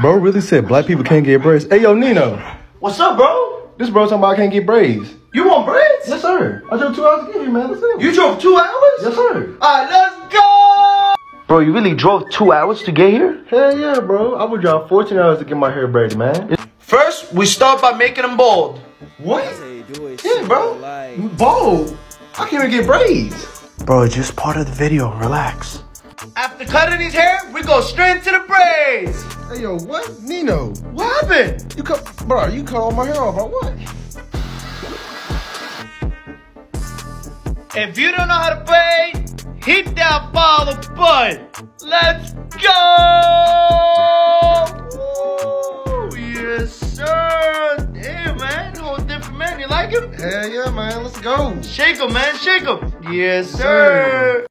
Bro really said black people can't get braids. Hey, yo, Nino. What's up, bro? This bro talking about I can't get braids. You want braids? Yes, sir. I drove two hours to get here, man. Let's go. You drove two hours? Yes, sir. Alright, let's go! Bro, you really drove two hours to get here? Hell yeah, bro. I would drive 14 hours to get my hair braided, man. First, we start by making them bald. What? Yeah, bro. Bold. I can't even get braids. Bro, it's just part of the video. Relax. After cutting his hair, we go straight to the braids. Hey, yo, what? Nino. What happened? You cut, bro, you cut all my hair off, bro. What? If you don't know how to braid, hit that follow button. Let's go! Ooh, yes, sir. Damn, man. Whole different man. You like him? Hell yeah, man. Let's go. Shake him, man. Shake him. Yes, sir. sir.